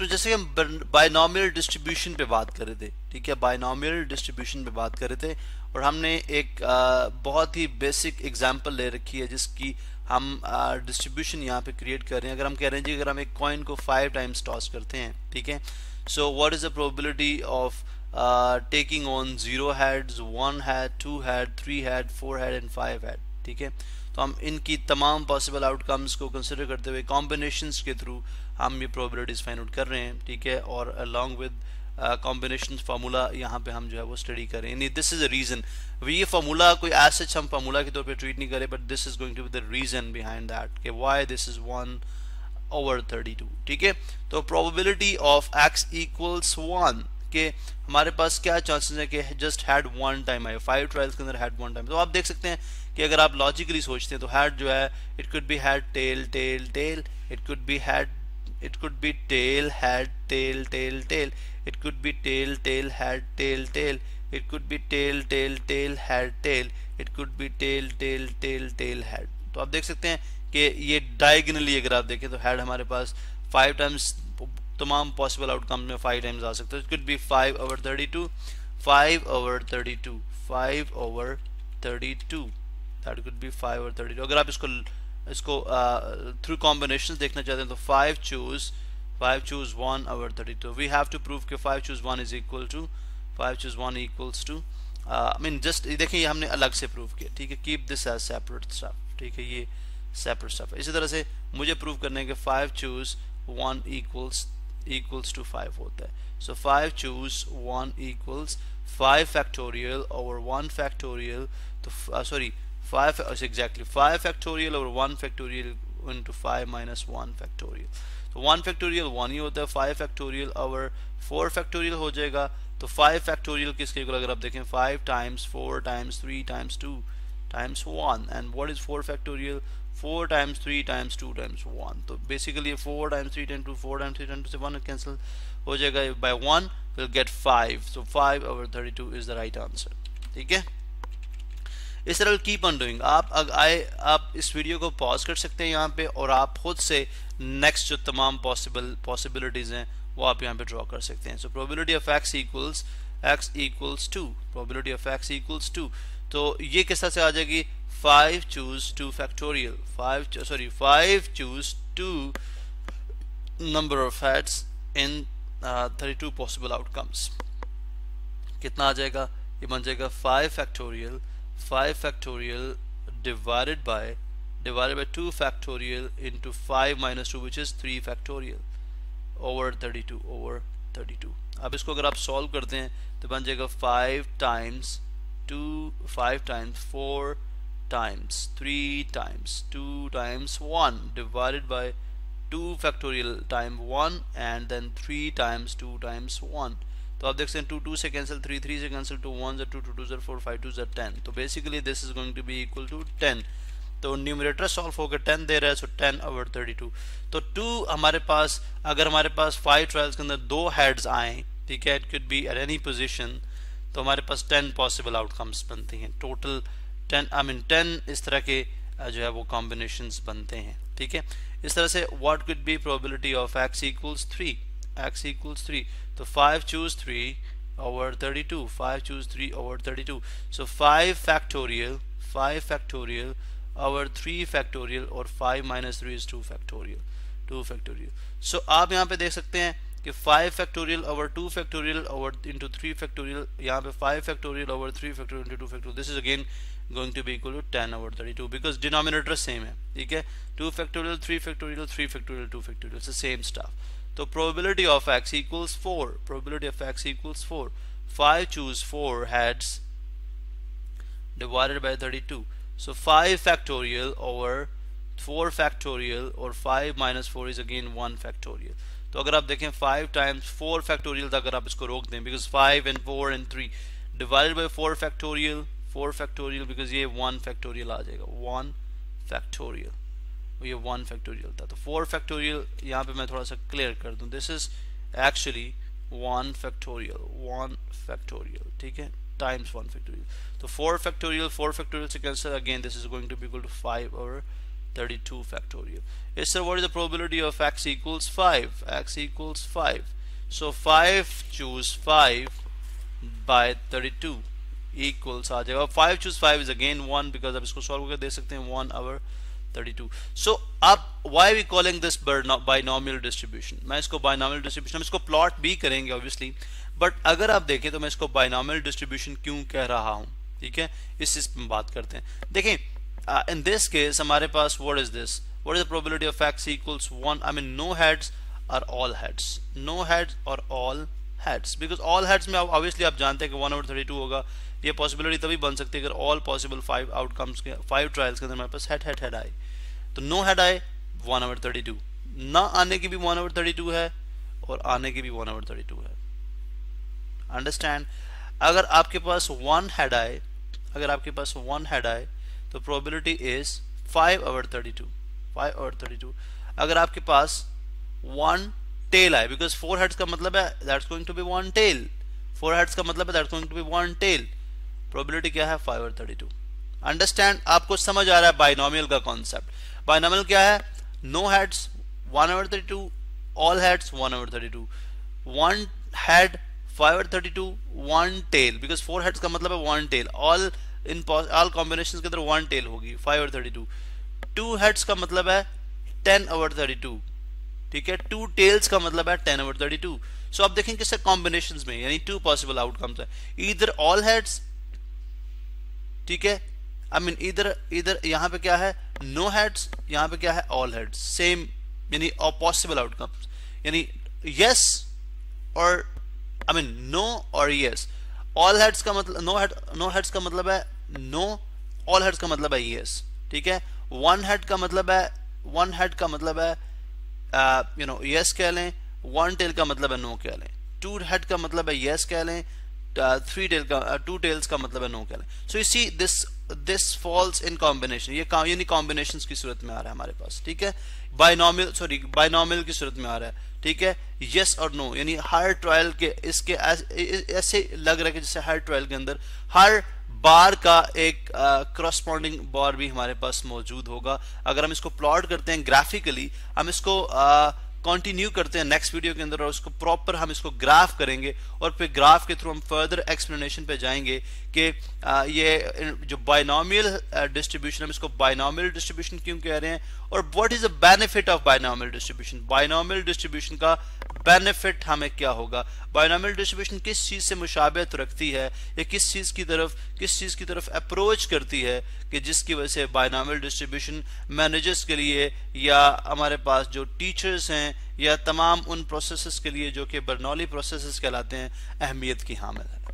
तो जैसे हम बायनॉमियल डिस्ट्रीब्यूशन पे बात कर रहे थे ठीक है? बायनॉमियल डिस्ट्रीब्यूशन पे बात कर रहे थे और हमने एक आ, बहुत ही बेसिक एग्जांपल ले रखी है जिसकी हम डिस्ट्रीब्यूशन यहाँ पे क्रिएट कर रहे हैं। अगर हम कह रहे हैं जी अगर हम एक कॉइन को फाइव टाइम्स टॉस करते हैं ठीक है? So what is the probability of taking on zero heads one head two head three head four head and five head ठीक है? तो हम इनकी तमाम पॉसिबल आउटकम्स को कंसिडर करते हुए कॉम्बिनेशंस के थ्रू हम ये प्रोबेबिलिटीज फाइंड आउट कर रहे हैं, ठीक है? और अलॉन्ग विद कॉम्बिनेशन फार्मूला यहाँ पे हम जो है वो स्टडी करें यानी दिस इज़ अ रीजन ये फार्मूला कोई एज हम फार्मूला के तौर पे ट्रीट नहीं करें but this is going to be the reason behind that कि why this is one over 32 ठीक है? तो probability of X equals one के हमारे पास क्या चांसेस है कि जस्ट हैड वन टाइम आए फाइव ट्रायल्स के अंदर हैड वन टाइम तो आप देख सकते हैं कि अगर आप लॉजिकली सोचते हैं तो हैड जो है it could be head tail tail tail it could be head it could be tail had tail tail tail it could be tail tail had tail tail it could be tail tail tail had tail it could be tail tail tail tail had तो आप देख सकते हैं कि ये diagonally अगर आप देखें तो हैड हमारे पास फाइव टाइम्स तमाम पॉसिबल आउटकम में फाइव टाइम्स आ सकते हैं। Could be five over thirty two five over thirty two five over thirty two that could be five over thirty two अगर आप इसको इसको थ्रू uh, कॉम्बिनेशन देखना चाहते हैं तो five choose five choose one over thirty two we have to prove कि five choose one is equal to five choose one equals to I mean just देखिए हमने अलग से प्रूव किया। ठीक है keep this as separate stuff ठीक है ये सेपरेट स्टफ़ इसी तरह से मुझे प्रूव करने के five choose one equals equals to 5 होता है so 5 choose 1 equals 5 factorial over 1 factorial to uh, sorry 5 uh, exactly 5 factorial over 1 factorial into 5 minus 1 factorial तो 1 factorial 1 ही होता है 5 factorial over 4 factorial हो जाएगा तो 5 factorial किसके इक्वल अगर आप देखें 5 times 4 times 3 times 2 times 1 and what is 4 factorial 4 times 3 times 2 times 1 तो basically 4 times 3 times 2 4 times 3 times 2 से 1 cancel हो जाएगा by 1 we'll get 5 so 5 over 32 is the right answer. ठीक है? इस तरह कीप ऑन डूइंग आप आए, आप इस वीडियो को पॉज कर सकते हैं यहाँ पे और आप खुद से नेक्स्ट जो तमाम पॉसिबल पॉसिबिलिटीज हैं, वो आप यहाँ पे ड्रॉ कर सकते हैं. So probability of X equals X equals to probability of X equals to तो ये किस तरह से आ जाएगी? Five choose two factorial five sorry five choose two number of fats in thirty two possible outcomes कितना आ जाएगा? ये बन जाएगा five factorial five factorial divided by divided by two factorial in two five minus two which is three factorial over thirty two over thirty two अब इसको अगर आप सॉल्व करते हैं तो बन जाएगा five times 2 5 times 4 times 3 times 2 times 1 divided by 2 factorial time 1 and then 3 times 2 times 1 तो आप देख सकते हैं टू टू से कैंसिल थ्री थ्री से कैंसिल टू वन जर टू टू टू जर फोर फाइव टू जर टेन तो basically this is going to be equal to ten तो न्यूमरेटर सॉल्व होकर टेन दे रहा है so ten over thirty two तो टू हमारे पास, अगर हमारे पास फाइव ट्रायल्स के अंदर दो हेड्स आए, ठीक है it could be at any position तो हमारे पास टेन पॉसिबल आउटकम्स बनते हैं। Total ten I mean ten इस तरह के जो है वो कॉम्बिनेशन बनते हैं। ठीक है? इस तरह से what could be probability of X equals three X equals three तो five choose three over 32 5 choose 3 over 32 so 5 factorial 5 factorial over 3 factorial और 5 minus 3 is 2 factorial 2 factorial. So आप यहाँ पे देख सकते हैं कि 5 factorial over 2 factorial over into 3 factorial यहाँ पे 5 factorial over 3 factorial into 2 factorial this is again going to be equal to 10 over 32 because denominator same है ठीक है 2 factorial 3 factorial 3 factorial 2 factorial it's the same stuff so probability of x equals 4 probability of x equals 4 5 choose 4 heads divided by 32 so 5 factorial over 4 factorial or 5 minus 4 is again 1 factorial तो अगर आप देखें 5 times 4 factorial अगर आप इसको रोक दें, because 5 and 4 and 3 divided by 4 factorial four factorial because ये वन फैक्टोरियल आ जाएगा वन फैक्टोरियल ये वन फैक्टोरियल था। तो फोर फैक्टोरियल यहाँ पे मैं थोड़ा सा क्लियर कर दूँ। This is actually one factorial one factorial ठीक है? टाइम्स वन फैक्टोरियल तो फोर फैक्टोरियल फोर फैक्टोरियल से cancel again this is going to be equal to five और 32 factorial. Yes, sir, what is the probability of x equals 5? x equals 5. So 5 choose 5 by 32 equals आ जाएगा 5 choose 5 is again 1 because अब इसको solve करके दे सकते हैं 1 over 32 so अब why we calling this binomial distribution मैं इसको binomial distribution हम इसको plot भी करेंगे obviously but अगर आप देखें तो मैं इसको binomial distribution क्यों कह रहा हूँ ठीक है इस चीज़ में बात करते हैं देखें इन दिस केस हमारे पास what is this what is the probability of x equals 1 I mean no heads और ऑल हेड्स नो हेड्स और all heads because all heads में ऑब्वियसली आप जानते हैं कि 1 ओवर 32 होगा। ये पॉसिबिलिटी तभी बन सकती है अगर ऑल पॉसिबल फाइव आउटकम्स के फाइव ट्रायल्स के अंदर हमारे पास हेड हेड हेड आए। तो नो हेड आए 1 ओवर 32 ना आने की भी 1 ओवर 32 है और आने की भी 1 ओवर 32 है। अंडरस्टैंड अगर आपके पास वन हेड आए, अगर आपके पास वन हेड आए तो probability is five over thirty two five over thirty two अगर आपके पास वन टेल आए बिकॉज़ फोर हेड्स का मतलब है that's going to be one tail four heads का मतलब है that's going to be one tail probability क्या है? Five over thirty two understand आपको समझ आ रहा है बाइनोमियल का कॉन्सेप्ट बाइनोमियल क्या है? No heads one over thirty two all heads one over thirty two one head five और thirty two one tail because four heads का मतलब है one tail all in all combination के अंदर one tail होगी five और thirty two two heads का मतलब है टेन ओवर थर्टी टू ठीक है? टू टेल्स का मतलब है ten over thirty two so आप देखें किससे कॉम्बिनेशन में, यानी टू पॉसिबल आउटकम्स है। इधर ऑल हेड्स ठीक है? आई मीन इधर इधर यहाँ पे क्या है? नो हेड्स यहाँ पे क्या है? ऑल हेड्स सेम यानी पॉसिबल आउटकम्स यानी यस और आई मीन नो और यस ऑल हेड्स का मतलब नो हेड नो हेड्स का मतलब है नो ऑल हेड्स का मतलब है यस ठीक है? वन हेड का मतलब है वन हेड का मतलब है यू नो यस कह लें वन टेल का मतलब है नो कह लें. टू हेड का मतलब है यस कह लें थ्री टेल का टू टेल्स का मतलब है नो कह लें. So you see this this falls in combination ये यानी कॉम्बिनेशन की सूरत में आ रहा है हमारे पास. ठीक है? बाइनोमियल सॉरी बाइनोमियल की सूरत में आ रहा है. ठीक है? यस और नो यानी हर ट्रायल के इसके ऐसे लग रहा है जैसे हर ट्रायल के अंदर हर बार का एक करस्पॉन्डिंग बार भी हमारे पास मौजूद होगा। अगर हम इसको प्लॉट करते हैं ग्राफिकली हम इसको आ, कंटिन्यू करते हैं नेक्स्ट वीडियो के अंदर और उसको प्रॉपर हम इसको ग्राफ करेंगे और फिर ग्राफ के थ्रू हम फर्दर एक्सप्लेनेशन पे जाएँगे कि ये जो बाइनोमियल डिस्ट्रीब्यूशन हम इसको बाइनोमियल डिस्ट्रीब्यूशन क्यों कह रहे हैं और what is the benefit of binomial distribution binomial distribution का बेनिफिट हमें क्या होगा? बायोनॉमियल डिस्ट्रीब्यूशन किस चीज़ से मुशाबत रखती है? या किस चीज़ की तरफ़, किस चीज़ की तरफ़ अप्रोच करती है कि जिसकी वजह से बायोनॉमियल डिस्ट्रीब्यूशन मैनेजर्स के लिए या हमारे पास जो टीचर्स हैं या तमाम उन प्रोसेस के लिए जो कि बर्नौली प्रोसेस कहलाते हैं, अहमियत की हामिल है।